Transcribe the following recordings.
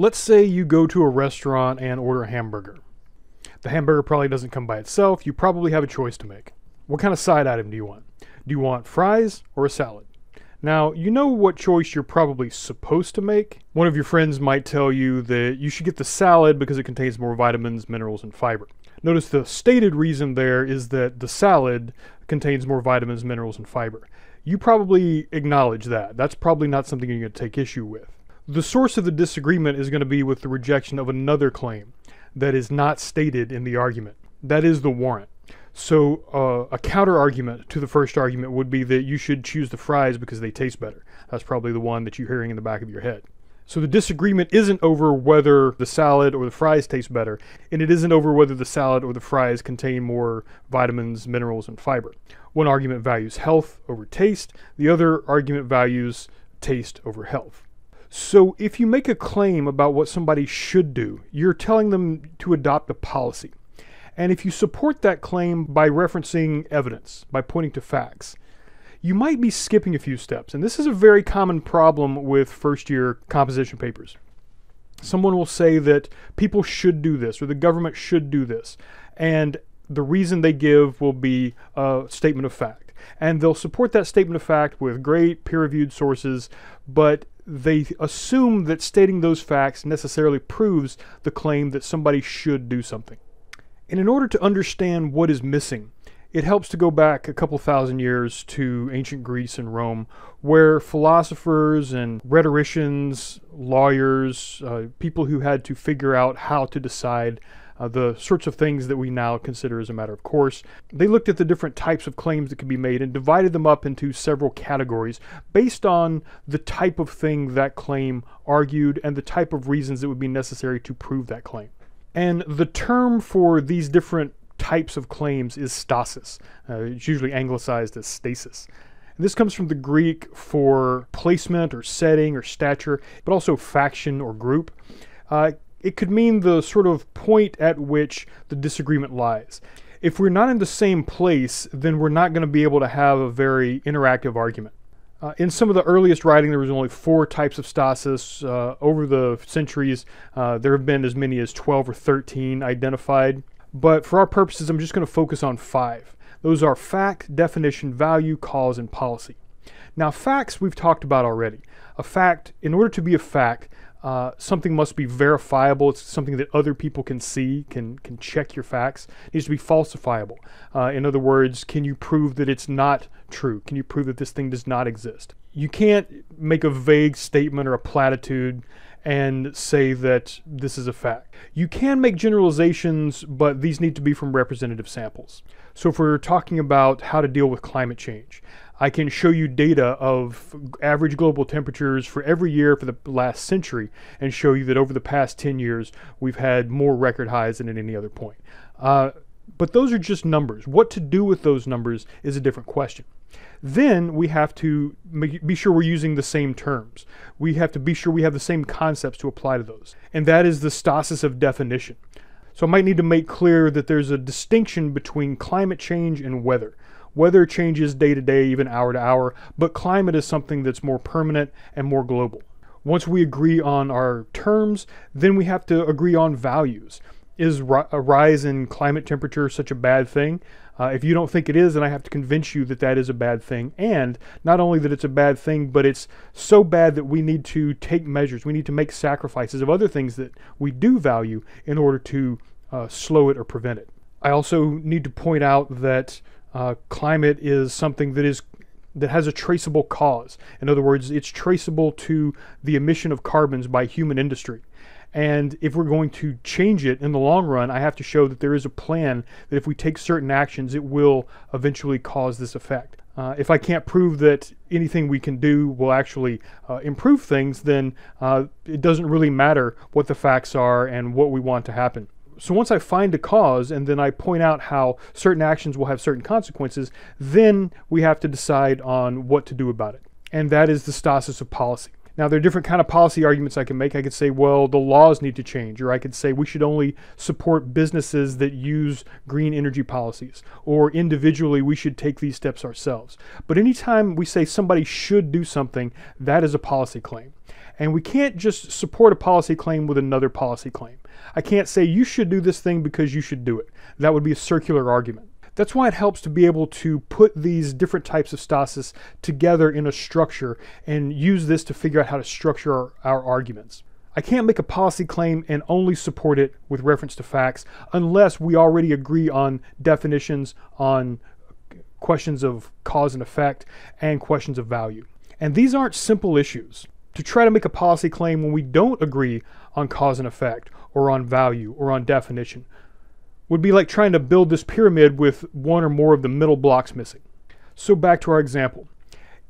Let's say you go to a restaurant and order a hamburger. The hamburger probably doesn't come by itself. You probably have a choice to make. What kind of side item do you want? Do you want fries or a salad? Now, you know what choice you're probably supposed to make. One of your friends might tell you that you should get the salad because it contains more vitamins, minerals, and fiber. Notice the stated reason there is that the salad contains more vitamins, minerals, and fiber. You probably acknowledge that. That's probably not something you're going to take issue with. The source of the disagreement is going to be with the rejection of another claim that is not stated in the argument. That is the warrant. So uh, a counter argument to the first argument would be that you should choose the fries because they taste better. That's probably the one that you're hearing in the back of your head. So the disagreement isn't over whether the salad or the fries taste better, and it isn't over whether the salad or the fries contain more vitamins, minerals, and fiber. One argument values health over taste, the other argument values taste over health. So if you make a claim about what somebody should do, you're telling them to adopt a policy. And if you support that claim by referencing evidence, by pointing to facts, you might be skipping a few steps. And this is a very common problem with first year composition papers. Someone will say that people should do this or the government should do this. And the reason they give will be a statement of fact. And they'll support that statement of fact with great peer reviewed sources, but they assume that stating those facts necessarily proves the claim that somebody should do something. And in order to understand what is missing, it helps to go back a couple thousand years to ancient Greece and Rome, where philosophers and rhetoricians, lawyers, uh, people who had to figure out how to decide uh, the sorts of things that we now consider as a matter of course. They looked at the different types of claims that could be made and divided them up into several categories based on the type of thing that claim argued and the type of reasons that would be necessary to prove that claim. And the term for these different types of claims is stasis. Uh, it's usually anglicized as stasis. And this comes from the Greek for placement or setting or stature, but also faction or group. Uh, it could mean the sort of point at which the disagreement lies. If we're not in the same place, then we're not going to be able to have a very interactive argument. Uh, in some of the earliest writing, there was only four types of stasis. Uh, over the centuries, uh, there have been as many as 12 or 13 identified. But for our purposes, I'm just going to focus on five. Those are fact, definition, value, cause, and policy. Now, facts we've talked about already. A fact, in order to be a fact, uh, something must be verifiable. It's something that other people can see, can can check your facts. It needs to be falsifiable. Uh, in other words, can you prove that it's not true? Can you prove that this thing does not exist? You can't make a vague statement or a platitude and say that this is a fact. You can make generalizations, but these need to be from representative samples. So if we're talking about how to deal with climate change, I can show you data of average global temperatures for every year for the last century and show you that over the past 10 years, we've had more record highs than at any other point. Uh, but those are just numbers. What to do with those numbers is a different question. Then we have to be sure we're using the same terms. We have to be sure we have the same concepts to apply to those. And that is the stasis of definition. So I might need to make clear that there's a distinction between climate change and weather. Weather changes day to day, even hour to hour, but climate is something that's more permanent and more global. Once we agree on our terms, then we have to agree on values. Is a rise in climate temperature such a bad thing? Uh, if you don't think it is, then I have to convince you that that is a bad thing. And not only that it's a bad thing, but it's so bad that we need to take measures. We need to make sacrifices of other things that we do value in order to uh, slow it or prevent it. I also need to point out that uh, climate is something that is that has a traceable cause. In other words, it's traceable to the emission of carbons by human industry. And if we're going to change it in the long run, I have to show that there is a plan that if we take certain actions, it will eventually cause this effect. Uh, if I can't prove that anything we can do will actually uh, improve things, then uh, it doesn't really matter what the facts are and what we want to happen so once I find a cause and then I point out how certain actions will have certain consequences, then we have to decide on what to do about it. And that is the stasis of policy. Now, there are different kind of policy arguments I can make. I could say, well, the laws need to change, or I could say we should only support businesses that use green energy policies, or individually we should take these steps ourselves. But anytime we say somebody should do something, that is a policy claim. And we can't just support a policy claim with another policy claim. I can't say you should do this thing because you should do it. That would be a circular argument. That's why it helps to be able to put these different types of stasis together in a structure and use this to figure out how to structure our, our arguments. I can't make a policy claim and only support it with reference to facts unless we already agree on definitions, on questions of cause and effect, and questions of value. And these aren't simple issues. To try to make a policy claim when we don't agree on cause and effect, or on value, or on definition, would be like trying to build this pyramid with one or more of the middle blocks missing. So back to our example.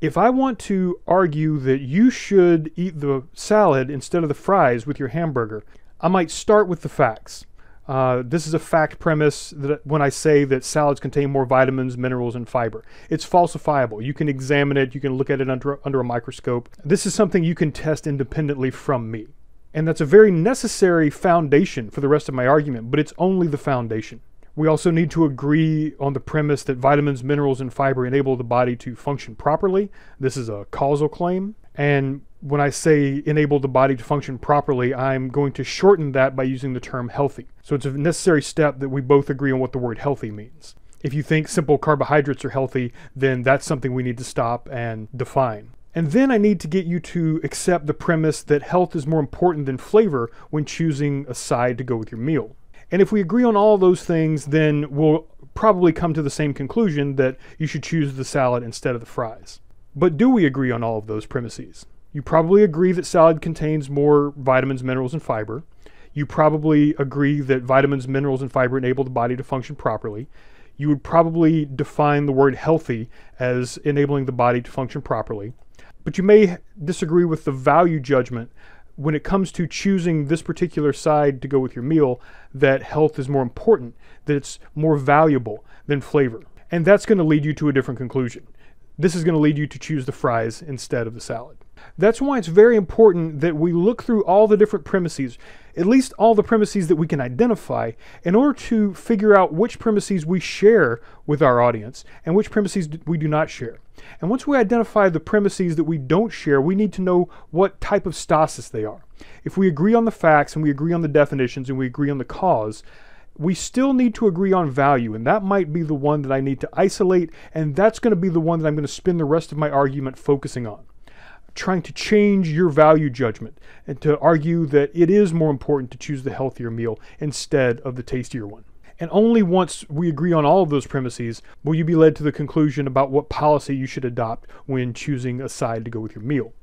If I want to argue that you should eat the salad instead of the fries with your hamburger, I might start with the facts. Uh, this is a fact premise that when I say that salads contain more vitamins, minerals, and fiber. It's falsifiable. You can examine it, you can look at it under, under a microscope. This is something you can test independently from me. And that's a very necessary foundation for the rest of my argument, but it's only the foundation. We also need to agree on the premise that vitamins, minerals, and fiber enable the body to function properly. This is a causal claim. And when I say enable the body to function properly, I'm going to shorten that by using the term healthy. So it's a necessary step that we both agree on what the word healthy means. If you think simple carbohydrates are healthy, then that's something we need to stop and define. And then I need to get you to accept the premise that health is more important than flavor when choosing a side to go with your meal. And if we agree on all those things, then we'll probably come to the same conclusion that you should choose the salad instead of the fries. But do we agree on all of those premises? You probably agree that salad contains more vitamins, minerals, and fiber. You probably agree that vitamins, minerals, and fiber enable the body to function properly. You would probably define the word healthy as enabling the body to function properly. But you may disagree with the value judgment when it comes to choosing this particular side to go with your meal that health is more important, that it's more valuable than flavor. And that's going to lead you to a different conclusion. This is going to lead you to choose the fries instead of the salad. That's why it's very important that we look through all the different premises, at least all the premises that we can identify, in order to figure out which premises we share with our audience and which premises we do not share. And once we identify the premises that we don't share, we need to know what type of stasis they are. If we agree on the facts and we agree on the definitions and we agree on the cause, we still need to agree on value, and that might be the one that I need to isolate, and that's going to be the one that I'm going to spend the rest of my argument focusing on trying to change your value judgment and to argue that it is more important to choose the healthier meal instead of the tastier one. And only once we agree on all of those premises will you be led to the conclusion about what policy you should adopt when choosing a side to go with your meal.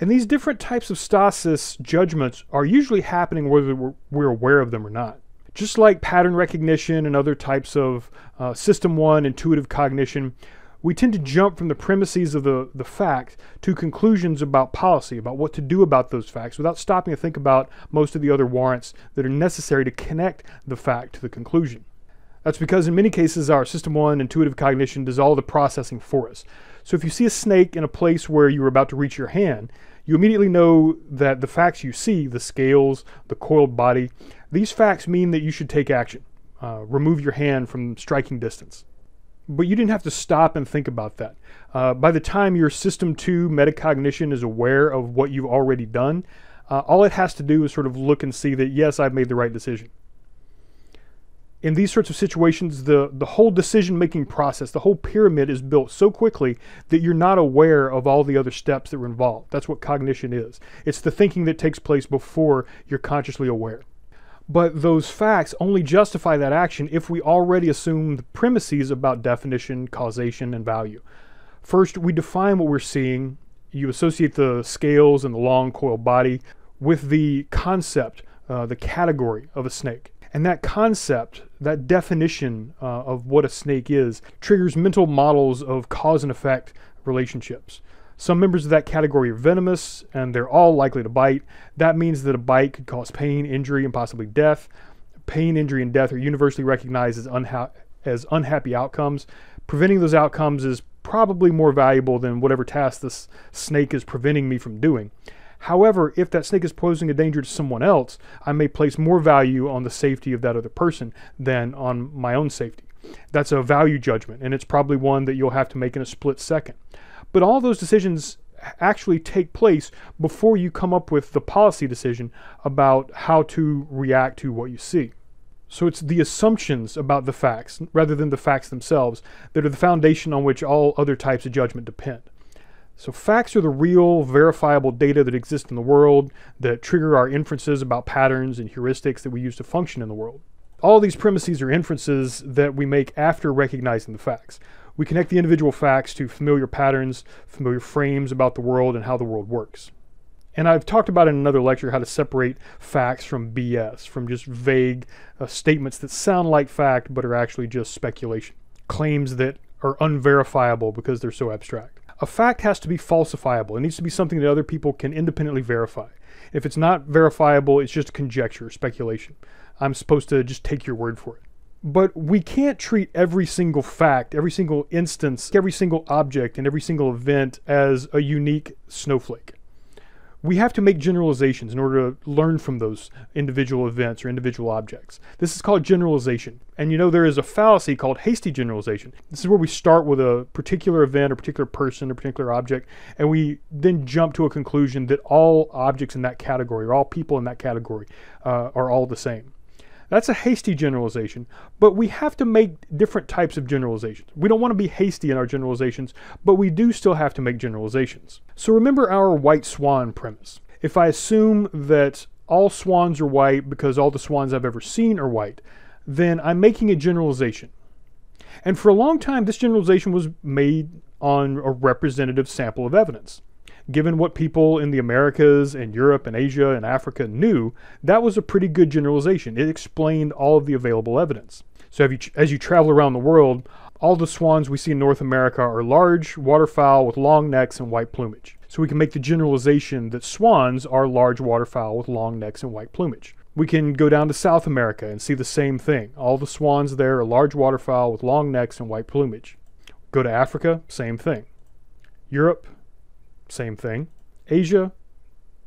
And these different types of stasis judgments are usually happening whether we're aware of them or not. Just like pattern recognition and other types of uh, System 1 intuitive cognition, we tend to jump from the premises of the, the fact to conclusions about policy, about what to do about those facts, without stopping to think about most of the other warrants that are necessary to connect the fact to the conclusion. That's because in many cases our System 1 intuitive cognition does all the processing for us. So if you see a snake in a place where you are about to reach your hand, you immediately know that the facts you see, the scales, the coiled body, these facts mean that you should take action. Uh, remove your hand from striking distance. But you didn't have to stop and think about that. Uh, by the time your System 2 metacognition is aware of what you've already done, uh, all it has to do is sort of look and see that, yes, I've made the right decision. In these sorts of situations, the, the whole decision making process, the whole pyramid is built so quickly that you're not aware of all the other steps that were involved. That's what cognition is. It's the thinking that takes place before you're consciously aware. But those facts only justify that action if we already assume the premises about definition, causation, and value. First, we define what we're seeing. You associate the scales and the long coiled body with the concept, uh, the category of a snake. And that concept, that definition uh, of what a snake is, triggers mental models of cause and effect relationships. Some members of that category are venomous, and they're all likely to bite. That means that a bite could cause pain, injury, and possibly death. Pain, injury, and death are universally recognized as, unha- as unhappy outcomes. Preventing those outcomes is probably more valuable than whatever task this snake is preventing me from doing. However, if that snake is posing a danger to someone else, I may place more value on the safety of that other person than on my own safety. That's a value judgment, and it's probably one that you'll have to make in a split second. But all those decisions actually take place before you come up with the policy decision about how to react to what you see. So it's the assumptions about the facts, rather than the facts themselves, that are the foundation on which all other types of judgment depend. So facts are the real, verifiable data that exist in the world that trigger our inferences about patterns and heuristics that we use to function in the world. All these premises are inferences that we make after recognizing the facts. We connect the individual facts to familiar patterns, familiar frames about the world and how the world works. And I've talked about in another lecture how to separate facts from BS, from just vague uh, statements that sound like fact but are actually just speculation, claims that are unverifiable because they're so abstract. A fact has to be falsifiable. It needs to be something that other people can independently verify. If it's not verifiable, it's just conjecture, speculation. I'm supposed to just take your word for it. But we can't treat every single fact, every single instance, every single object, and every single event as a unique snowflake. We have to make generalizations in order to learn from those individual events or individual objects. This is called generalization. And you know, there is a fallacy called hasty generalization. This is where we start with a particular event or particular person or particular object, and we then jump to a conclusion that all objects in that category or all people in that category uh, are all the same. That's a hasty generalization, but we have to make different types of generalizations. We don't want to be hasty in our generalizations, but we do still have to make generalizations. So remember our white swan premise. If I assume that all swans are white because all the swans I've ever seen are white, then I'm making a generalization. And for a long time, this generalization was made on a representative sample of evidence given what people in the Americas and Europe and Asia and Africa knew, that was a pretty good generalization. It explained all of the available evidence. So you, as you travel around the world, all the swans we see in North America are large waterfowl with long necks and white plumage. So we can make the generalization that swans are large waterfowl with long necks and white plumage. We can go down to South America and see the same thing. All the swans there are large waterfowl with long necks and white plumage. Go to Africa, same thing. Europe, same thing. Asia,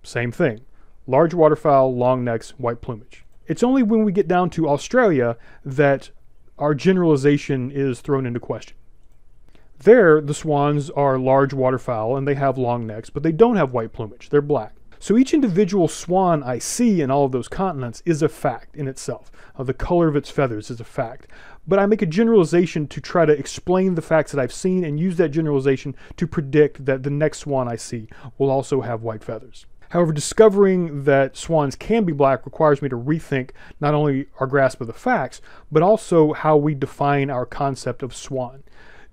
same thing. Large waterfowl, long necks, white plumage. It's only when we get down to Australia that our generalization is thrown into question. There, the swans are large waterfowl and they have long necks, but they don't have white plumage. They're black. So each individual swan I see in all of those continents is a fact in itself. Uh, the color of its feathers is a fact. But I make a generalization to try to explain the facts that I've seen and use that generalization to predict that the next swan I see will also have white feathers. However, discovering that swans can be black requires me to rethink not only our grasp of the facts, but also how we define our concept of swan.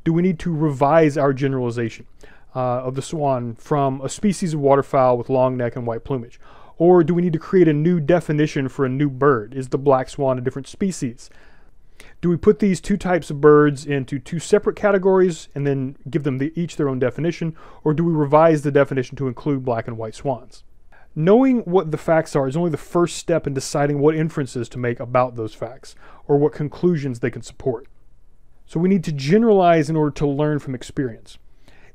Do we need to revise our generalization? uh, of the swan from a species of waterfowl with long neck and white plumage? Or do we need to create a new definition for a new bird? Is the black swan a different species? Do we put these two types of birds into two separate categories and then give them the, each their own definition? Or do we revise the definition to include black and white swans? Knowing what the facts are is only the first step in deciding what inferences to make about those facts, or what conclusions they can support. So we need to generalize in order to learn from experience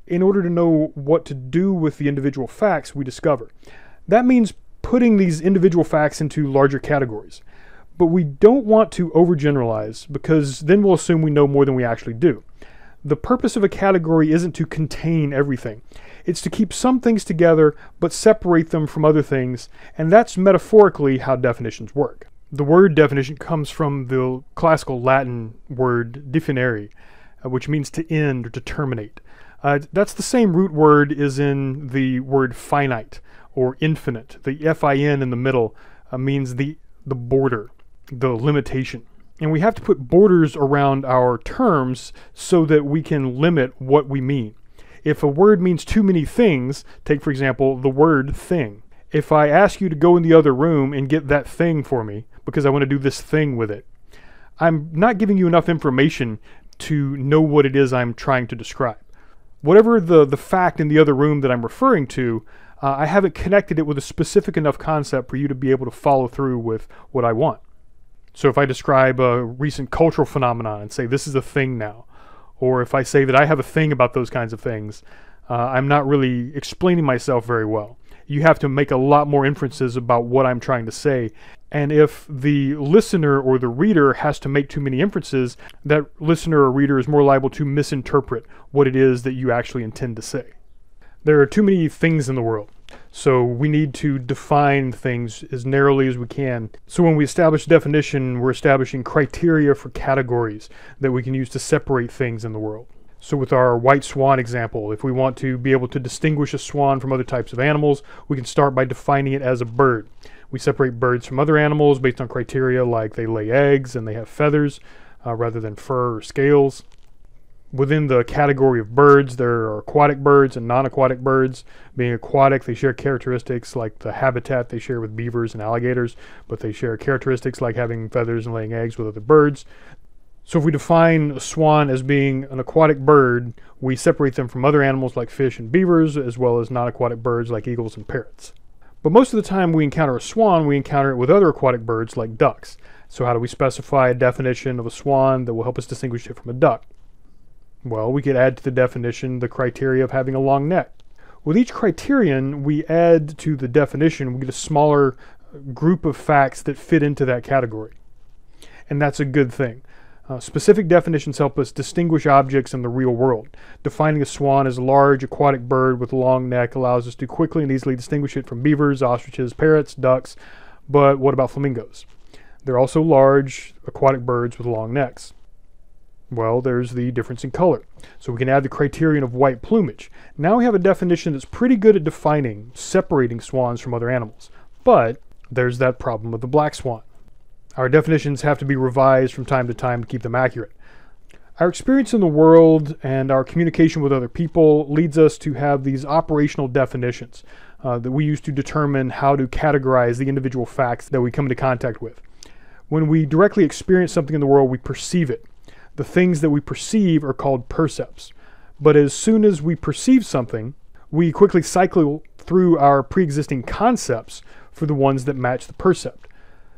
in order to know what to do with the individual facts we discover. That means putting these individual facts into larger categories. But we don't want to overgeneralize because then we'll assume we know more than we actually do. The purpose of a category isn't to contain everything. It's to keep some things together but separate them from other things, and that's metaphorically how definitions work. The word definition comes from the classical Latin word definere, uh, which means to end or to terminate. Uh, that's the same root word is in the word finite or infinite. The fin in the middle uh, means the the border, the limitation. And we have to put borders around our terms so that we can limit what we mean. If a word means too many things, take for example the word thing. If I ask you to go in the other room and get that thing for me because I want to do this thing with it, I'm not giving you enough information to know what it is I'm trying to describe whatever the, the fact in the other room that I'm referring to, uh, I haven't connected it with a specific enough concept for you to be able to follow through with what I want. So if I describe a recent cultural phenomenon and say this is a thing now, or if I say that I have a thing about those kinds of things, uh, I'm not really explaining myself very well. you have to make a lot more inferences about what I'm trying to say. And if the listener or the reader has to make too many inferences, that listener or reader is more liable to misinterpret what it is that you actually intend to say. There are too many things in the world. So we need to define things as narrowly as we can. So when we establish a definition, we're establishing criteria for categories that we can use to separate things in the world. So with our white swan example, if we want to be able to distinguish a swan from other types of animals, we can start by defining it as a bird. We separate birds from other animals based on criteria like they lay eggs and they have feathers uh, rather than fur or scales. Within the category of birds, there are aquatic birds and non-aquatic birds. Being aquatic, they share characteristics like the habitat they share with beavers and alligators, but they share characteristics like having feathers and laying eggs with other birds. So if we define a swan as being an aquatic bird, we separate them from other animals like fish and beavers, as well as non-aquatic birds like eagles and parrots. But most of the time we encounter a swan, we encounter it with other aquatic birds like ducks. So how do we specify a definition of a swan that will help us distinguish it from a duck? Well, we could add to the definition the criteria of having a long neck. With each criterion we add to the definition, we get a smaller group of facts that fit into that category. And that's a good thing. Uh, specific definitions help us distinguish objects in the real world. Defining a swan as a large aquatic bird with a long neck allows us to quickly and easily distinguish it from beavers, ostriches, parrots, ducks, but what about flamingos? They're also large aquatic birds with long necks. Well, there's the difference in color. So we can add the criterion of white plumage. Now we have a definition that's pretty good at defining, separating swans from other animals. But there's that problem of the black swan. Our definitions have to be revised from time to time to keep them accurate. Our experience in the world and our communication with other people leads us to have these operational definitions uh, that we use to determine how to categorize the individual facts that we come into contact with. When we directly experience something in the world, we perceive it. The things that we perceive are called percepts. But as soon as we perceive something, we quickly cycle through our pre-existing concepts for the ones that match the percept.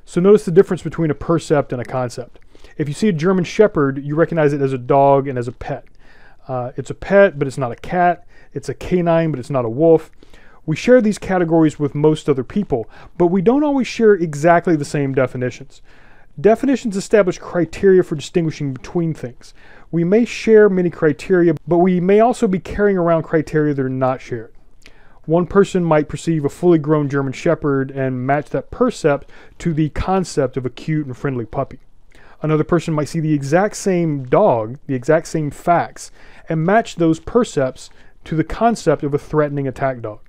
So notice the difference between a percept and a concept. If you see a German Shepherd, you recognize it as a dog and as a pet. Uh, it's a pet, but it's not a cat. It's a canine, but it's not a wolf. We share these categories with most other people, but we don't always share exactly the same definitions. Definitions establish criteria for distinguishing between things. We may share many criteria, but we may also be carrying around criteria that are not shared. One person might perceive a fully grown German Shepherd and match that percept to the concept of a cute and friendly puppy. Another person might see the exact same dog, the exact same facts, and match those percepts to the concept of a threatening attack dog.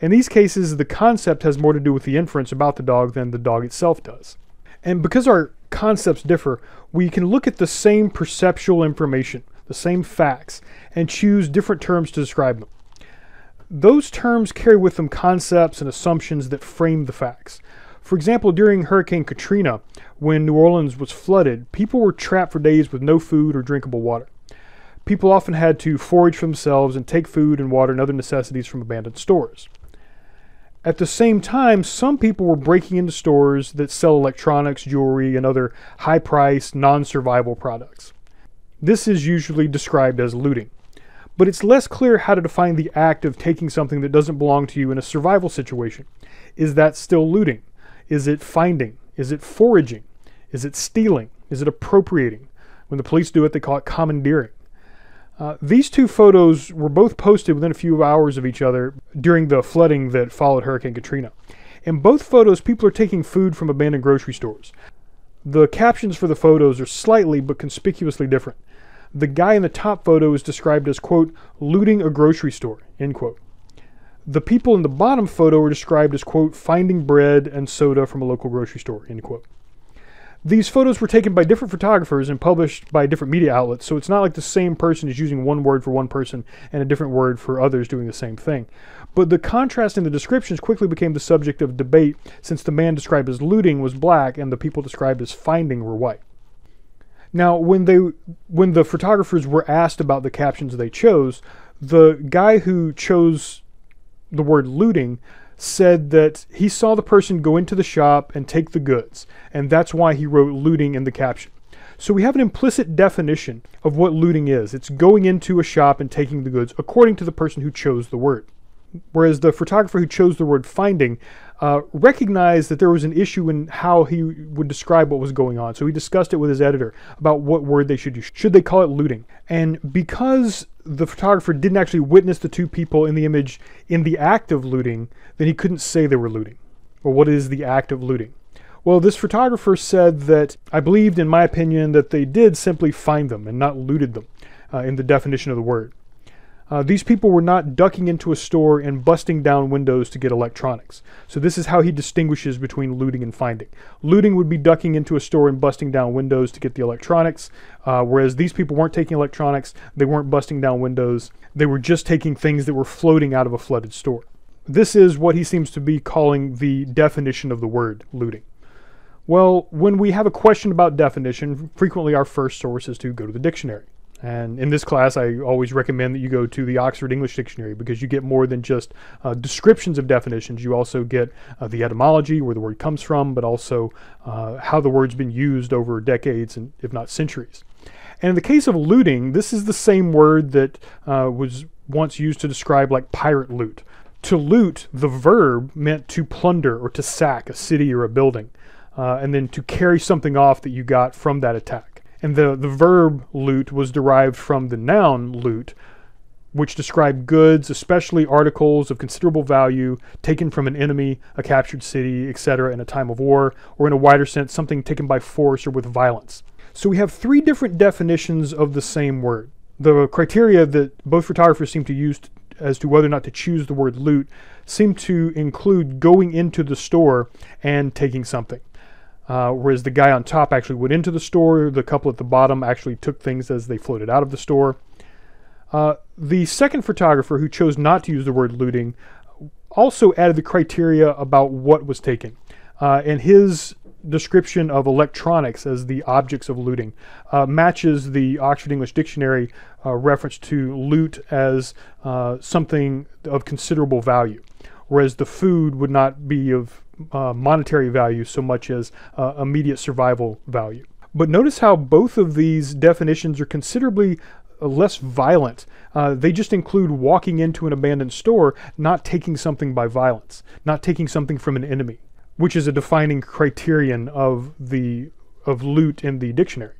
In these cases, the concept has more to do with the inference about the dog than the dog itself does. And because our concepts differ, we can look at the same perceptual information, the same facts, and choose different terms to describe them those terms carry with them concepts and assumptions that frame the facts. For example, during Hurricane Katrina, when New Orleans was flooded, people were trapped for days with no food or drinkable water. People often had to forage for themselves and take food and water and other necessities from abandoned stores. At the same time, some people were breaking into stores that sell electronics, jewelry, and other high priced, non survival products. This is usually described as looting but it's less clear how to define the act of taking something that doesn't belong to you in a survival situation. Is that still looting? Is it finding? Is it foraging? Is it stealing? Is it appropriating? When the police do it, they call it commandeering. Uh, these two photos were both posted within a few hours of each other during the flooding that followed Hurricane Katrina. In both photos, people are taking food from abandoned grocery stores. The captions for the photos are slightly but conspicuously different. The guy in the top photo is described as, quote, looting a grocery store, end quote. The people in the bottom photo are described as, quote, finding bread and soda from a local grocery store, end quote. These photos were taken by different photographers and published by different media outlets, so it's not like the same person is using one word for one person and a different word for others doing the same thing. But the contrast in the descriptions quickly became the subject of debate since the man described as looting was black and the people described as finding were white. Now, when they when the photographers were asked about the captions they chose, the guy who chose the word looting said that he saw the person go into the shop and take the goods, and that's why he wrote looting in the caption. So we have an implicit definition of what looting is. It's going into a shop and taking the goods according to the person who chose the word. Whereas the photographer who chose the word finding uh, recognized that there was an issue in how he would describe what was going on. So he discussed it with his editor about what word they should use. Should they call it looting? And because the photographer didn't actually witness the two people in the image in the act of looting, then he couldn't say they were looting. Or what is the act of looting? Well, this photographer said that I believed, in my opinion, that they did simply find them and not looted them uh, in the definition of the word. Uh, these people were not ducking into a store and busting down windows to get electronics. So this is how he distinguishes between looting and finding. Looting would be ducking into a store and busting down windows to get the electronics, uh, whereas these people weren't taking electronics, they weren't busting down windows, they were just taking things that were floating out of a flooded store. This is what he seems to be calling the definition of the word looting. Well, when we have a question about definition, frequently our first source is to go to the dictionary. And in this class, I always recommend that you go to the Oxford English Dictionary because you get more than just uh, descriptions of definitions. You also get uh, the etymology, where the word comes from, but also uh, how the word's been used over decades and if not centuries. And in the case of looting, this is the same word that uh, was once used to describe like pirate loot. To loot, the verb meant to plunder or to sack a city or a building, uh, and then to carry something off that you got from that attack. And the, the verb loot was derived from the noun loot, which described goods, especially articles of considerable value, taken from an enemy, a captured city, etc., in a time of war, or in a wider sense, something taken by force or with violence. So we have three different definitions of the same word. The criteria that both photographers seem to use as to whether or not to choose the word loot seem to include going into the store and taking something. Uh, whereas the guy on top actually went into the store. The couple at the bottom actually took things as they floated out of the store. Uh, the second photographer who chose not to use the word looting also added the criteria about what was taken. Uh, and his description of electronics as the objects of looting uh, matches the Oxford English Dictionary uh, reference to loot as uh, something of considerable value, whereas the food would not be of uh, monetary value so much as uh, immediate survival value. But notice how both of these definitions are considerably uh, less violent. Uh, they just include walking into an abandoned store, not taking something by violence, not taking something from an enemy, which is a defining criterion of the of loot in the dictionary.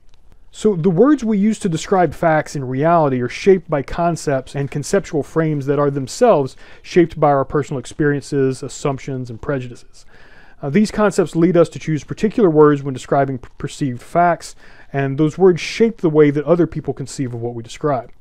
So the words we use to describe facts in reality are shaped by concepts and conceptual frames that are themselves shaped by our personal experiences, assumptions, and prejudices. Uh, these concepts lead us to choose particular words when describing perceived facts, and those words shape the way that other people conceive of what we describe.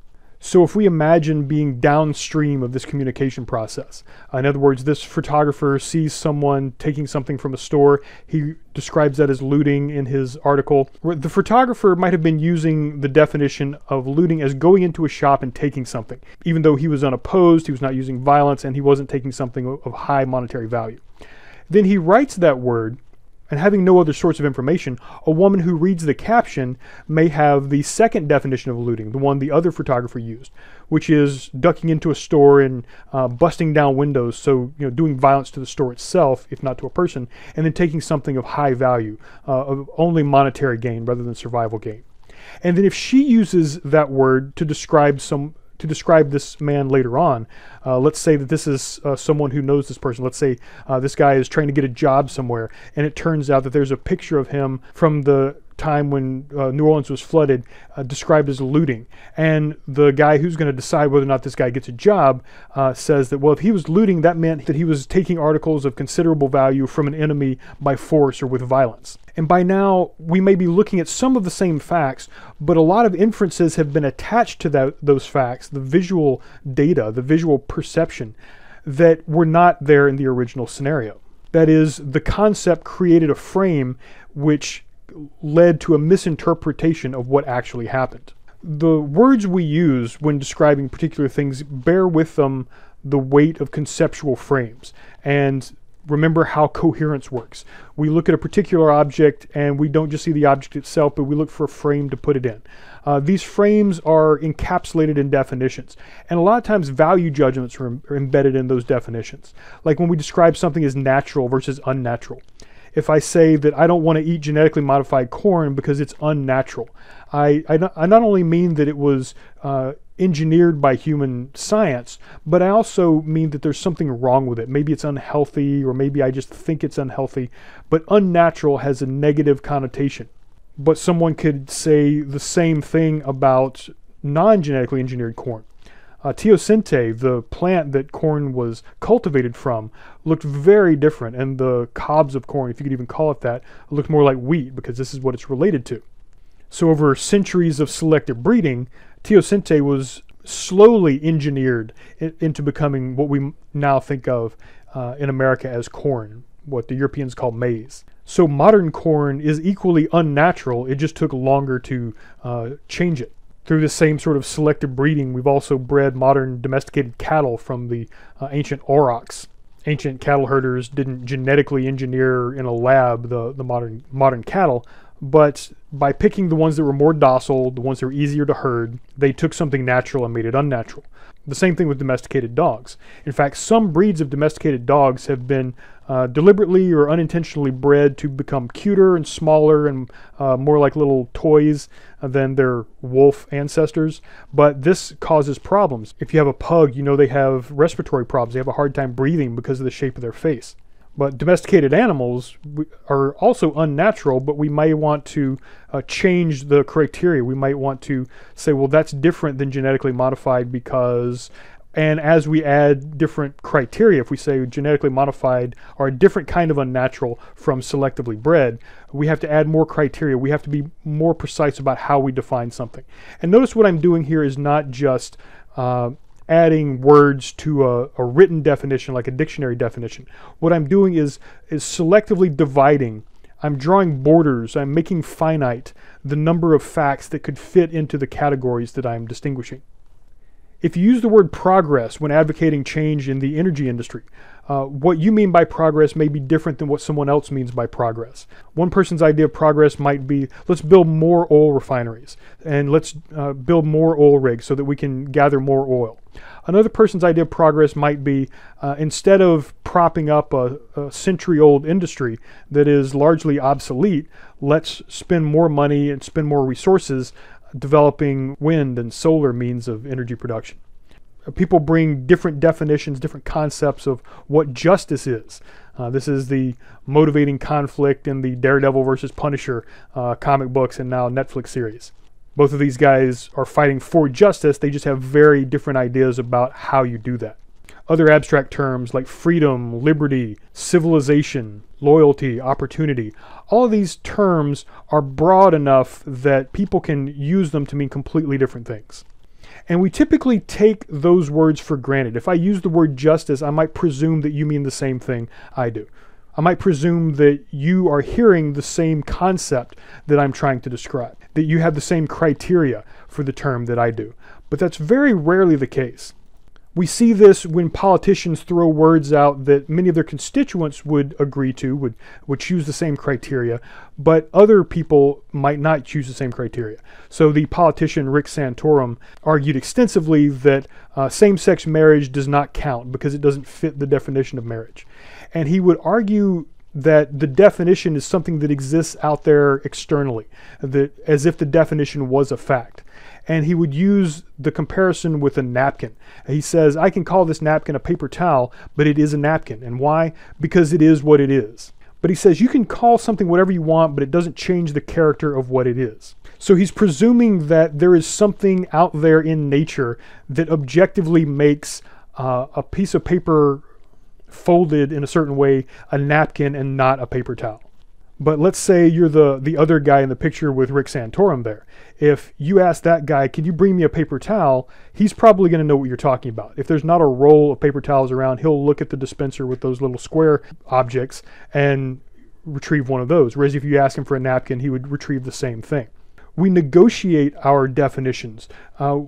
So if we imagine being downstream of this communication process, uh, in other words, this photographer sees someone taking something from a store, he describes that as looting in his article. The photographer might have been using the definition of looting as going into a shop and taking something, even though he was unopposed, he was not using violence, and he wasn't taking something of high monetary value. Then he writes that word and having no other source of information, a woman who reads the caption may have the second definition of looting, the one the other photographer used, which is ducking into a store and uh, busting down windows, so you know doing violence to the store itself, if not to a person, and then taking something of high value, uh, of only monetary gain rather than survival gain. And then if she uses that word to describe some to describe this man later on. Uh, let's say that this is uh, someone who knows this person. Let's say uh, this guy is trying to get a job somewhere, and it turns out that there's a picture of him from the time when uh, New Orleans was flooded uh, described as looting. And the guy who's going to decide whether or not this guy gets a job uh, says that, well, if he was looting, that meant that he was taking articles of considerable value from an enemy by force or with violence. And by now, we may be looking at some of the same facts, but a lot of inferences have been attached to that, those facts, the visual data, the visual perception, that were not there in the original scenario. That is, the concept created a frame which led to a misinterpretation of what actually happened. The words we use when describing particular things bear with them the weight of conceptual frames. And remember how coherence works. We look at a particular object and we don't just see the object itself, but we look for a frame to put it in. Uh, these frames are encapsulated in definitions. And a lot of times value judgments are, are embedded in those definitions. Like when we describe something as natural versus unnatural. If I say that I don't want to eat genetically modified corn because it's unnatural. I, I, not, I not only mean that it was uh, engineered by human science, but I also mean that there's something wrong with it. Maybe it's unhealthy, or maybe I just think it's unhealthy, but unnatural has a negative connotation. But someone could say the same thing about non genetically engineered corn. Uh, teosinte, the plant that corn was cultivated from, looked very different, and the cobs of corn, if you could even call it that, looked more like wheat because this is what it's related to. So, over centuries of selective breeding, teosinte was slowly engineered into becoming what we now think of uh, in America as corn, what the Europeans call maize. So modern corn is equally unnatural, it just took longer to uh, change it. Through the same sort of selective breeding, we've also bred modern domesticated cattle from the uh, ancient aurochs. Ancient cattle herders didn't genetically engineer in a lab the, the modern modern cattle, but by picking the ones that were more docile, the ones that were easier to herd, they took something natural and made it unnatural. The same thing with domesticated dogs. In fact, some breeds of domesticated dogs have been uh, deliberately or unintentionally bred to become cuter and smaller and uh, more like little toys than their wolf ancestors. But this causes problems. If you have a pug, you know they have respiratory problems. They have a hard time breathing because of the shape of their face. But domesticated animals are also unnatural, but we may want to uh, change the criteria. We might want to say, well, that's different than genetically modified because, and as we add different criteria, if we say genetically modified are a different kind of unnatural from selectively bred, we have to add more criteria. We have to be more precise about how we define something. And notice what I'm doing here is not just uh, adding words to a, a, written definition like a dictionary definition. What I'm doing is is selectively dividing. I'm drawing borders. I'm making finite the number of facts that could fit into the categories that I'm distinguishing. If you use the word progress when advocating change in the energy industry, uh, what you mean by progress may be different than what someone else means by progress. One person's idea of progress might be let's build more oil refineries and let's uh, build more oil rigs so that we can gather more oil. Another person's idea of progress might be uh, instead of propping up a, a century old industry that is largely obsolete, let's spend more money and spend more resources developing wind and solar means of energy production. People bring different definitions, different concepts of what justice is. Uh, this is the motivating conflict in the Daredevil versus Punisher uh, comic books and now Netflix series both of these guys are fighting for justice. They just have very different ideas about how you do that. Other abstract terms like freedom, liberty, civilization, loyalty, opportunity, all of these terms are broad enough that people can use them to mean completely different things. And we typically take those words for granted. If I use the word justice, I might presume that you mean the same thing I do. I might presume that you are hearing the same concept that I'm trying to describe, that you have the same criteria for the term that I do. But that's very rarely the case. We see this when politicians throw words out that many of their constituents would agree to, would, would choose the same criteria, but other people might not choose the same criteria. So the politician Rick Santorum argued extensively that uh, same sex marriage does not count because it doesn't fit the definition of marriage. And he would argue that the definition is something that exists out there externally, that as if the definition was a fact. And he would use the comparison with a napkin. He says, I can call this napkin a paper towel, but it is a napkin. And why? Because it is what it is. But he says, you can call something whatever you want, but it doesn't change the character of what it is. So he's presuming that there is something out there in nature that objectively makes uh, a piece of paper folded in a certain way a napkin and not a paper towel. But let's say you're the, the other guy in the picture with Rick Santorum there. If you ask that guy, can you bring me a paper towel? He's probably going to know what you're talking about. If there's not a roll of paper towels around, he'll look at the dispenser with those little square objects and retrieve one of those. Whereas if you ask him for a napkin, he would retrieve the same thing. We negotiate our definitions. Uh,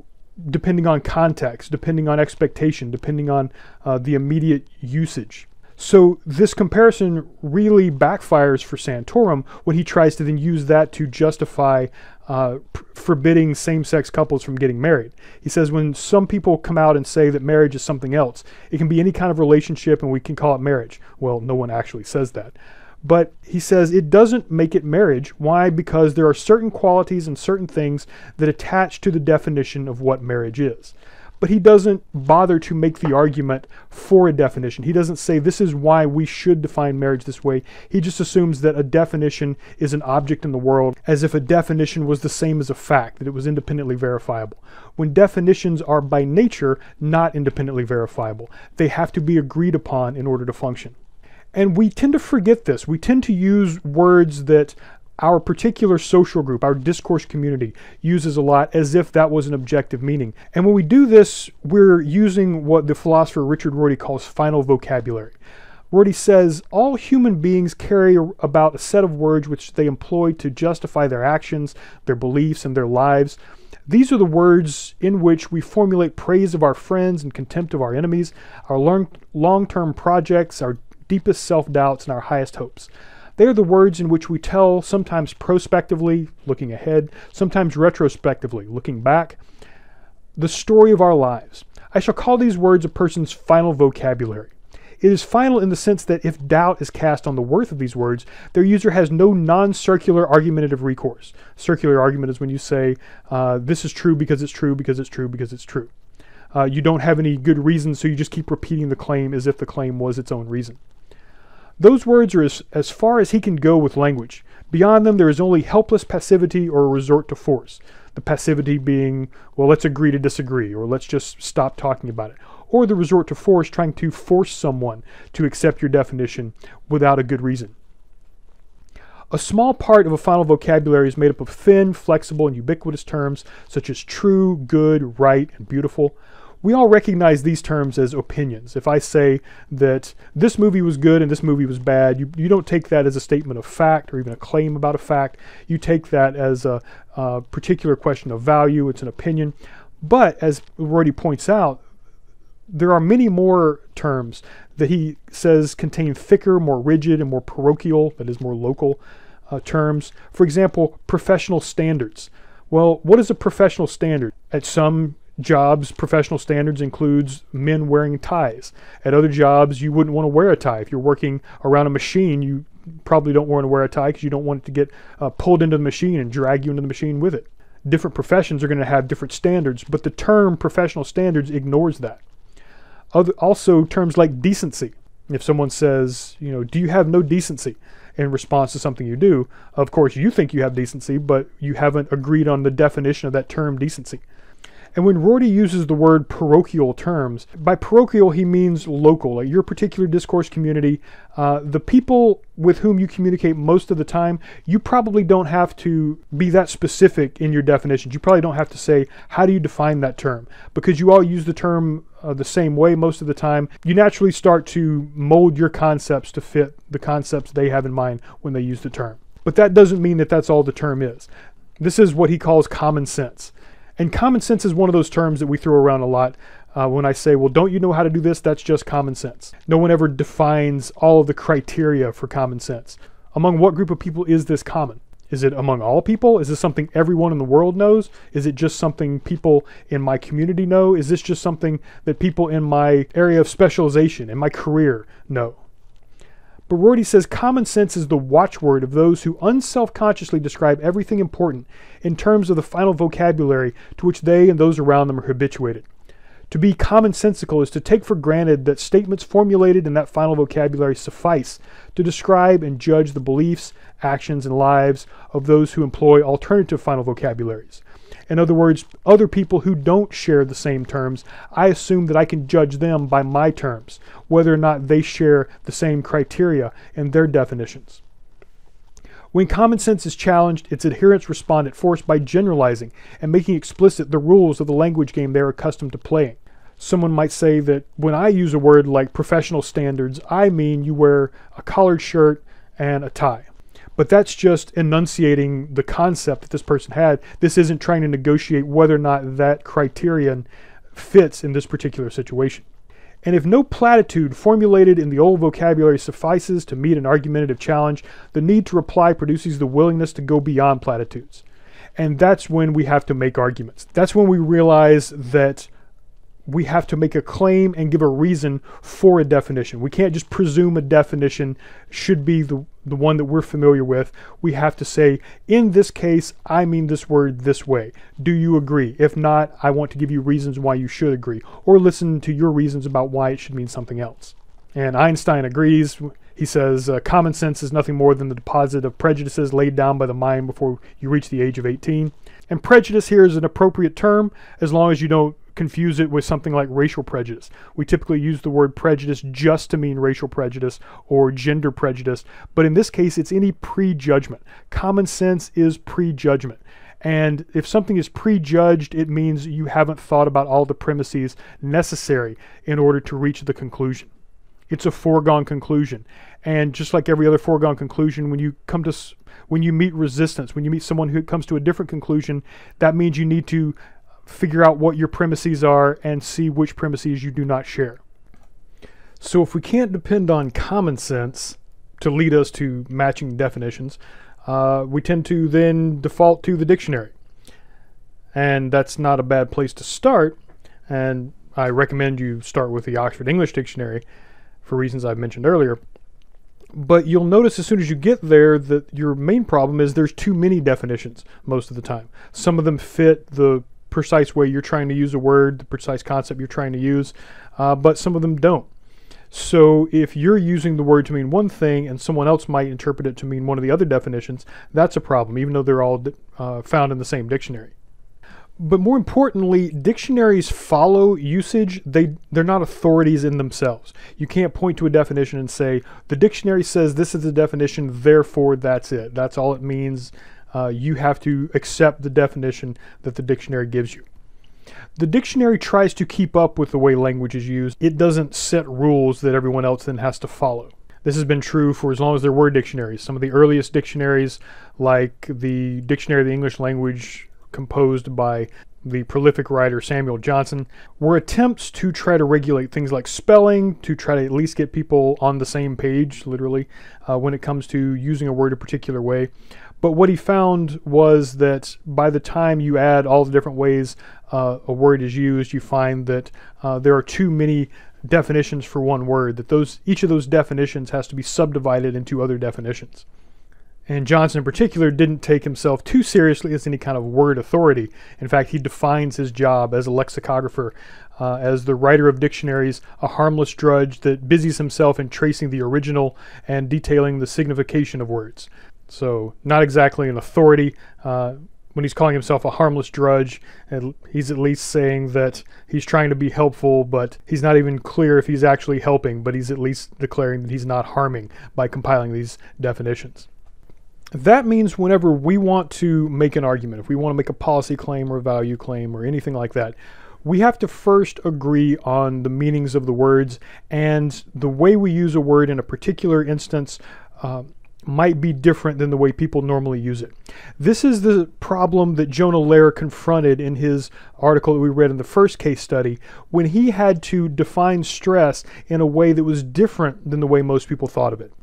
depending on context, depending on expectation, depending on uh, the immediate usage. So this comparison really backfires for Santorum when he tries to then use that to justify uh, forbidding same-sex couples from getting married. He says when some people come out and say that marriage is something else, it can be any kind of relationship and we can call it marriage. Well, no one actually says that. But he says it doesn't make it marriage. Why? Because there are certain qualities and certain things that attach to the definition of what marriage is but he doesn't bother to make the argument for a definition. He doesn't say this is why we should define marriage this way. He just assumes that a definition is an object in the world as if a definition was the same as a fact, that it was independently verifiable. When definitions are by nature not independently verifiable, they have to be agreed upon in order to function. And we tend to forget this. We tend to use words that our particular social group, our discourse community, uses a lot as if that was an objective meaning. And when we do this, we're using what the philosopher Richard Rorty calls final vocabulary. Rorty says all human beings carry about a set of words which they employ to justify their actions, their beliefs, and their lives. These are the words in which we formulate praise of our friends and contempt of our enemies, our long term projects, our deepest self doubts, and our highest hopes. They are the words in which we tell, sometimes prospectively, looking ahead, sometimes retrospectively, looking back, the story of our lives. I shall call these words a person's final vocabulary. It is final in the sense that if doubt is cast on the worth of these words, their user has no non circular argumentative recourse. Circular argument is when you say, uh, this is true because it's true, because it's true, because it's true. Uh, you don't have any good reason, so you just keep repeating the claim as if the claim was its own reason. Those words are as, as far as he can go with language. Beyond them, there is only helpless passivity or a resort to force. The passivity being, well, let's agree to disagree, or let's just stop talking about it. Or the resort to force, trying to force someone to accept your definition without a good reason. A small part of a final vocabulary is made up of thin, flexible, and ubiquitous terms such as true, good, right, and beautiful we all recognize these terms as opinions. If I say that this movie was good and this movie was bad, you, you don't take that as a statement of fact or even a claim about a fact. You take that as a, a particular question of value, it's an opinion. But as Rorty points out, there are many more terms that he says contain thicker, more rigid, and more parochial, that is, more local uh, terms. For example, professional standards. Well, what is a professional standard? At some jobs, professional standards includes men wearing ties. At other jobs, you wouldn't want to wear a tie. If you're working around a machine, you probably don't want to wear a tie because you don't want it to get uh, pulled into the machine and drag you into the machine with it. Different professions are going to have different standards, but the term professional standards ignores that. Other, also, terms like decency. If someone says, you know, do you have no decency? in response to something you do, of course you think you have decency, but you haven't agreed on the definition of that term decency. And when Rorty uses the word parochial terms, by parochial he means local, like your particular discourse community, uh, the people with whom you communicate most of the time, you probably don't have to be that specific in your definitions. You probably don't have to say, how do you define that term? Because you all use the term uh, the same way most of the time. You naturally start to mold your concepts to fit the concepts they have in mind when they use the term. But that doesn't mean that that's all the term is. This is what he calls common sense. And common sense is one of those terms that we throw around a lot. Uh, when I say, well, don't you know how to do this? That's just common sense. No one ever defines all of the criteria for common sense. Among what group of people is this common? Is it among all people? Is this something everyone in the world knows? Is it just something people in my community know? Is this just something that people in my area of specialization, in my career, know? But Rorty says common sense is the watchword of those who unselfconsciously describe everything important in terms of the final vocabulary to which they and those around them are habituated. To be commonsensical is to take for granted that statements formulated in that final vocabulary suffice to describe and judge the beliefs, actions, and lives of those who employ alternative final vocabularies. In other words, other people who don't share the same terms, I assume that I can judge them by my terms, whether or not they share the same criteria in their definitions. When common sense is challenged, its adherents respond at force by generalizing and making explicit the rules of the language game they are accustomed to playing. Someone might say that when I use a word like professional standards, I mean you wear a collared shirt and a tie. But that's just enunciating the concept that this person had. This isn't trying to negotiate whether or not that criterion fits in this particular situation. And if no platitude formulated in the old vocabulary suffices to meet an argumentative challenge, the need to reply produces the willingness to go beyond platitudes. And that's when we have to make arguments. That's when we realize that we have to make a claim and give a reason for a definition. We can't just presume a definition should be the, the one that we're familiar with. We have to say, in this case, I mean this word this way. Do you agree? If not, I want to give you reasons why you should agree, or listen to your reasons about why it should mean something else. And Einstein agrees. He says, uh, common sense is nothing more than the deposit of prejudices laid down by the mind before you reach the age of 18. And prejudice here is an appropriate term as long as you don't confuse it with something like racial prejudice. We typically use the word prejudice just to mean racial prejudice or gender prejudice, but in this case, it's any prejudgment. Common sense is prejudgment. And if something is prejudged, it means you haven't thought about all the premises necessary in order to reach the conclusion. It's a foregone conclusion. And just like every other foregone conclusion, when you come to when you meet resistance, when you meet someone who comes to a different conclusion, that means you need to figure out what your premises are and see which premises you do not share. So if we can't depend on common sense to lead us to matching definitions, uh, we tend to then default to the dictionary. And that's not a bad place to start. And I recommend you start with the Oxford English Dictionary for reasons I've mentioned earlier. But you'll notice as soon as you get there that your main problem is there's too many definitions most of the time. Some of them fit the precise way you're trying to use a word, the precise concept you're trying to use, uh, but some of them don't. So if you're using the word to mean one thing and someone else might interpret it to mean one of the other definitions, that's a problem, even though they're all uh, found in the same dictionary. But more importantly, dictionaries follow usage. They they're not authorities in themselves. You can't point to a definition and say the dictionary says this is the definition, therefore that's it. That's all it means. Uh, you have to accept the definition that the dictionary gives you. The dictionary tries to keep up with the way language is used. It doesn't set rules that everyone else then has to follow. This has been true for as long as there were dictionaries. Some of the earliest dictionaries, like the Dictionary of the English Language composed by the prolific writer Samuel Johnson, were attempts to try to regulate things like spelling, to try to at least get people on the same page, literally, uh, when it comes to using a word a particular way. But what he found was that by the time you add all the different ways uh, a word is used, you find that uh, there are too many definitions for one word, that those each of those definitions has to be subdivided into other definitions. And Johnson, in particular, didn't take himself too seriously as any kind of word authority. In fact, he defines his job as a lexicographer, uh, as the writer of dictionaries, a harmless drudge that busies himself in tracing the original and detailing the signification of words. So, not exactly an authority. Uh, when he's calling himself a harmless drudge, he's at least saying that he's trying to be helpful, but he's not even clear if he's actually helping, but he's at least declaring that he's not harming by compiling these definitions. That means whenever we want to make an argument, if we want to make a policy claim or a value claim or anything like that, we have to first agree on the meanings of the words and the way we use a word in a particular instance. Uh, might be different than the way people normally use it. This is the problem that Jonah Lehrer confronted in his article that we read in the first case study when he had to define stress in a way that was different than the way most people thought of it.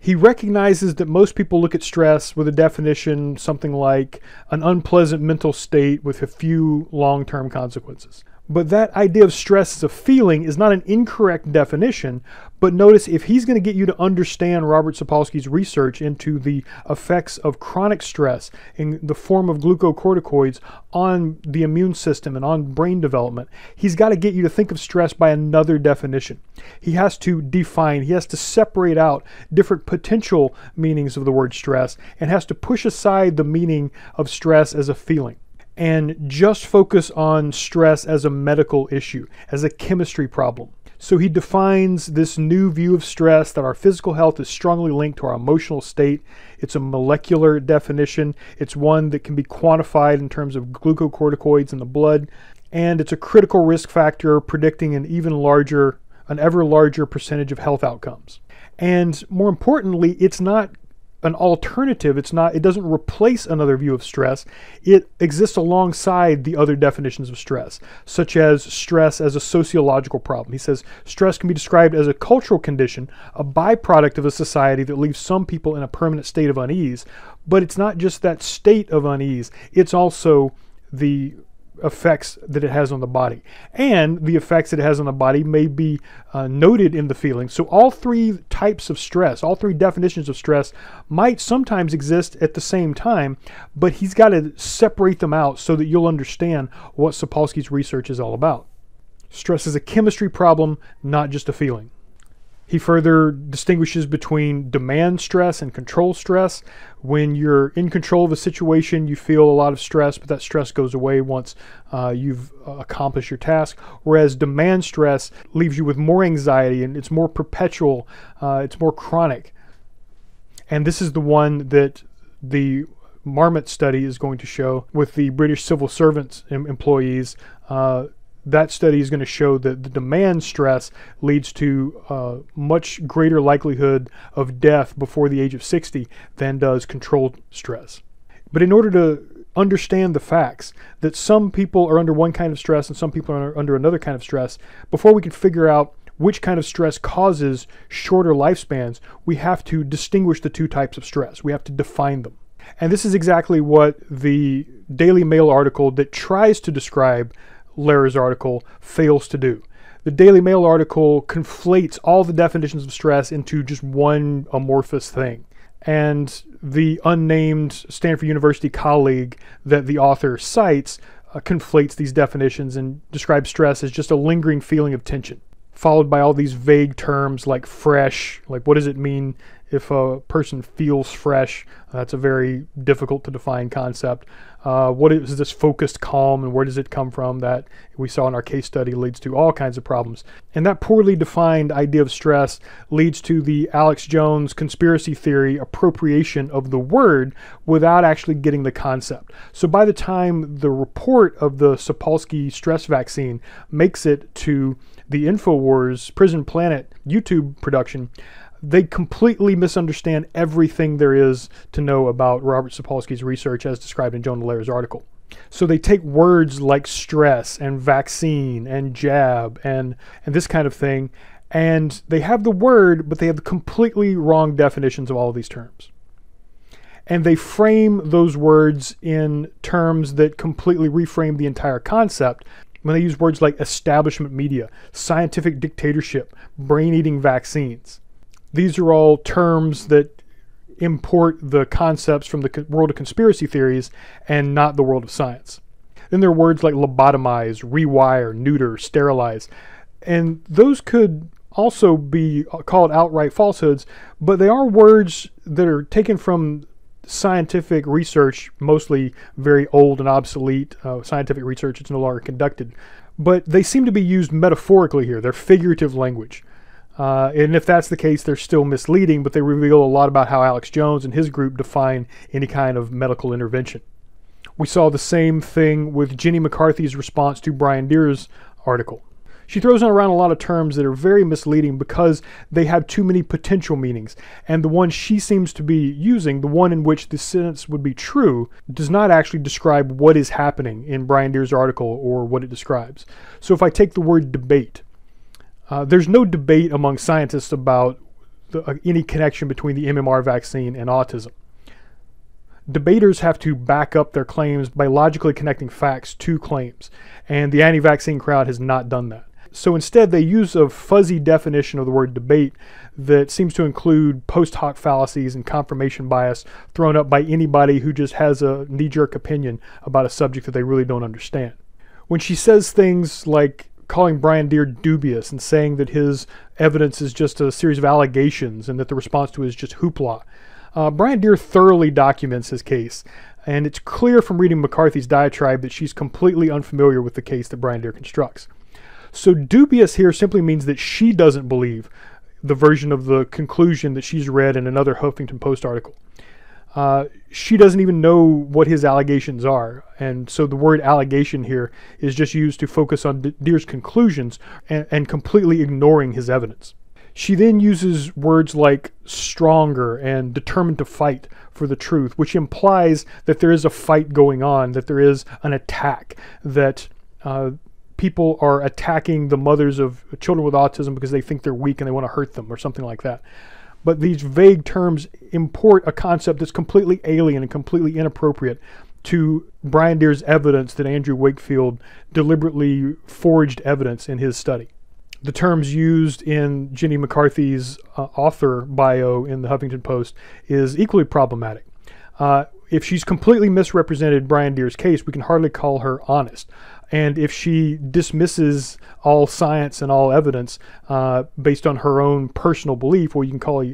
He recognizes that most people look at stress with a definition something like an unpleasant mental state with a few long term consequences. But that idea of stress as a feeling is not an incorrect definition. But notice if he's going to get you to understand Robert Sapolsky's research into the effects of chronic stress in the form of glucocorticoids on the immune system and on brain development, he's got to get you to think of stress by another definition. He has to define, he has to separate out different potential meanings of the word stress and has to push aside the meaning of stress as a feeling and just focus on stress as a medical issue, as a chemistry problem. So he defines this new view of stress that our physical health is strongly linked to our emotional state. It's a molecular definition, it's one that can be quantified in terms of glucocorticoids in the blood, and it's a critical risk factor predicting an even larger, an ever larger percentage of health outcomes. And more importantly, it's not an alternative. It's not, it doesn't replace another view of stress. It exists alongside the other definitions of stress, such as stress as a sociological problem. He says stress can be described as a cultural condition, a byproduct of a society that leaves some people in a permanent state of unease. But it's not just that state of unease, it's also the effects that it has on the body. And the effects that it has on the body may be uh, noted in the feeling. So, all three types of stress, all three definitions of stress, might sometimes exist at the same time, but he's got to separate them out so that you'll understand what Sapolsky's research is all about. Stress is a chemistry problem, not just a feeling. He further distinguishes between demand stress and control stress. When you're in control of a situation, you feel a lot of stress, but that stress goes away once uh, you've uh, accomplished your task. Whereas demand stress leaves you with more anxiety and it's more perpetual, uh, it's more chronic. And this is the one that the Marmot study is going to show with the British civil servants employees. Uh, that study is going to show that the demand stress leads to uh, much greater likelihood of death before the age of 60 than does controlled stress. But in order to understand the facts that some people are under one kind of stress and some people are under another kind of stress, before we can figure out which kind of stress causes shorter lifespans, we have to distinguish the two types of stress. We have to define them. And this is exactly what the Daily Mail article that tries to describe Lehrer's article fails to do. The Daily Mail article conflates all the definitions of stress into just one amorphous thing. And the unnamed Stanford University colleague that the author cites uh, conflates these definitions and describes stress as just a lingering feeling of tension, followed by all these vague terms like fresh, like what does it mean if a person feels fresh? That's a very difficult to define concept. Uh, what is this focused calm and where does it come from that we saw in our case study leads to all kinds of problems. And that poorly defined idea of stress leads to the Alex Jones conspiracy theory appropriation of the word without actually getting the concept. So by the time the report of the Sapolsky stress vaccine makes it to the InfoWars Prison Planet YouTube production, they completely misunderstand everything there is to know about Robert Sapolsky's research as described in Jonah Lehrer's article. So they take words like stress and vaccine and jab and, and this kind of thing, and they have the word, but they have completely wrong definitions of all of these terms. And they frame those words in terms that completely reframe the entire concept when they use words like establishment media, scientific dictatorship, brain eating vaccines. These are all terms that import the concepts from the world of conspiracy theories and not the world of science. Then there are words like lobotomize, rewire, neuter, sterilize, and those could also be called outright falsehoods, but they are words that are taken from scientific research, mostly very old and obsolete uh, scientific research that's no longer conducted. But they seem to be used metaphorically here. They're figurative language. Uh, and if that's the case, they're still misleading, but they reveal a lot about how Alex Jones and his group define any kind of medical intervention. We saw the same thing with Jenny McCarthy's response to Brian Deer's article. She throws around a lot of terms that are very misleading because they have too many potential meanings. And the one she seems to be using, the one in which the sentence would be true, does not actually describe what is happening in Brian Deer's article or what it describes. So if I take the word debate, uh, there's no debate among scientists about the, uh, any connection between the MMR vaccine and autism. Debaters have to back up their claims by logically connecting facts to claims, and the anti vaccine crowd has not done that. So instead, they use a fuzzy definition of the word debate that seems to include post hoc fallacies and confirmation bias thrown up by anybody who just has a knee jerk opinion about a subject that they really don't understand. When she says things like calling Brian Deer dubious and saying that his evidence is just a series of allegations and that the response to it is just hoopla. Uh, Brian Deer thoroughly documents his case, and it's clear from reading McCarthy's diatribe that she's completely unfamiliar with the case that Brian Deer constructs. So dubious here simply means that she doesn't believe the version of the conclusion that she's read in another Huffington Post article. Uh, she doesn't even know what his allegations are. And so the word allegation here is just used to focus on Deer's conclusions and, and completely ignoring his evidence. She then uses words like stronger and determined to fight for the truth, which implies that there is a fight going on, that there is an attack, that uh, people are attacking the mothers of children with autism because they think they're weak and they want to hurt them or something like that but these vague terms import a concept that's completely alien and completely inappropriate to Brian Deer's evidence that Andrew Wakefield deliberately forged evidence in his study. The terms used in Jenny McCarthy's uh, author bio in the Huffington Post is equally problematic. Uh, if she's completely misrepresented Brian Deer's case, we can hardly call her honest. And if she dismisses all science and all evidence uh, based on her own personal belief, well, you can call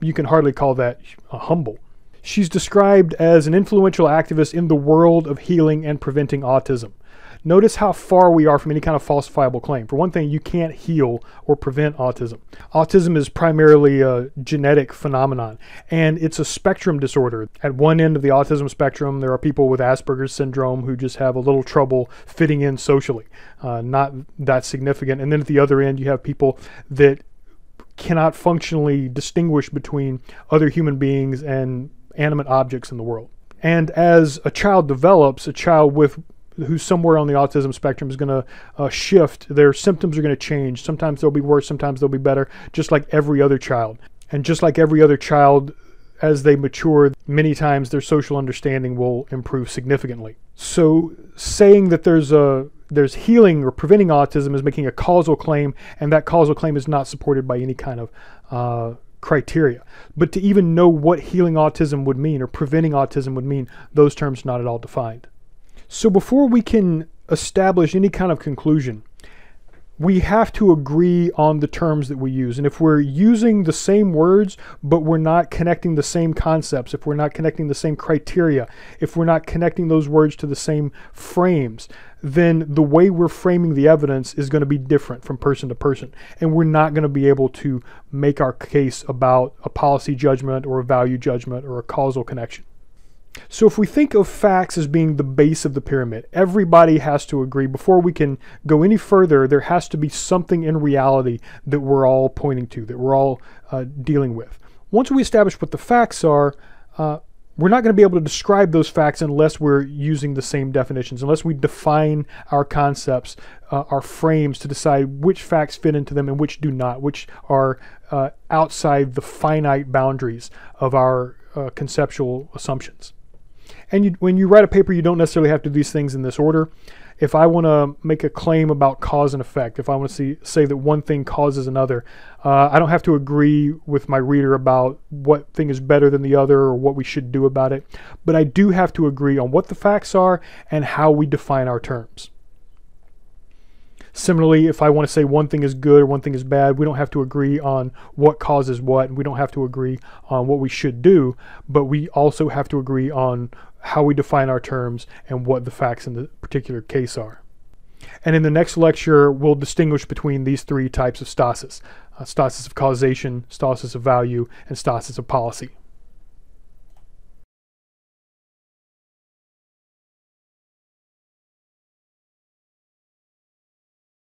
you can hardly call that humble. She's described as an influential activist in the world of healing and preventing autism. Notice how far we are from any kind of falsifiable claim. For one thing, you can't heal or prevent autism. Autism is primarily a genetic phenomenon, and it's a spectrum disorder. At one end of the autism spectrum, there are people with Asperger's syndrome who just have a little trouble fitting in socially, uh, not that significant. And then at the other end, you have people that cannot functionally distinguish between other human beings and animate objects in the world. And as a child develops, a child with who's somewhere on the autism spectrum is going to uh, shift. Their symptoms are going to change. Sometimes they'll be worse, sometimes they'll be better, just like every other child. And just like every other child, as they mature, many times their social understanding will improve significantly. So saying that there's a there's healing or preventing autism is making a causal claim, and that causal claim is not supported by any kind of uh, criteria. But to even know what healing autism would mean or preventing autism would mean, those terms are not at all defined. So before we can establish any kind of conclusion, we have to agree on the terms that we use. And if we're using the same words, but we're not connecting the same concepts, if we're not connecting the same criteria, if we're not connecting those words to the same frames, then the way we're framing the evidence is going to be different from person to person. And we're not going to be able to make our case about a policy judgment or a value judgment or a causal connection. So if we think of facts as being the base of the pyramid, everybody has to agree. Before we can go any further, there has to be something in reality that we're all pointing to, that we're all uh, dealing with. Once we establish what the facts are, uh, we're not going to be able to describe those facts unless we're using the same definitions, unless we define our concepts, uh, our frames to decide which facts fit into them and which do not, which are uh, outside the finite boundaries of our uh, conceptual assumptions. And you, when you write a paper, you don't necessarily have to do these things in this order. If I want to make a claim about cause and effect, if I want to see, say that one thing causes another, uh, I don't have to agree with my reader about what thing is better than the other or what we should do about it. But I do have to agree on what the facts are and how we define our terms. Similarly, if I want to say one thing is good or one thing is bad, we don't have to agree on what causes what, and we don't have to agree on what we should do, but we also have to agree on how we define our terms and what the facts in the particular case are. And in the next lecture, we'll distinguish between these three types of stasis. Uh, stasis of causation, stasis of value, and stasis of policy.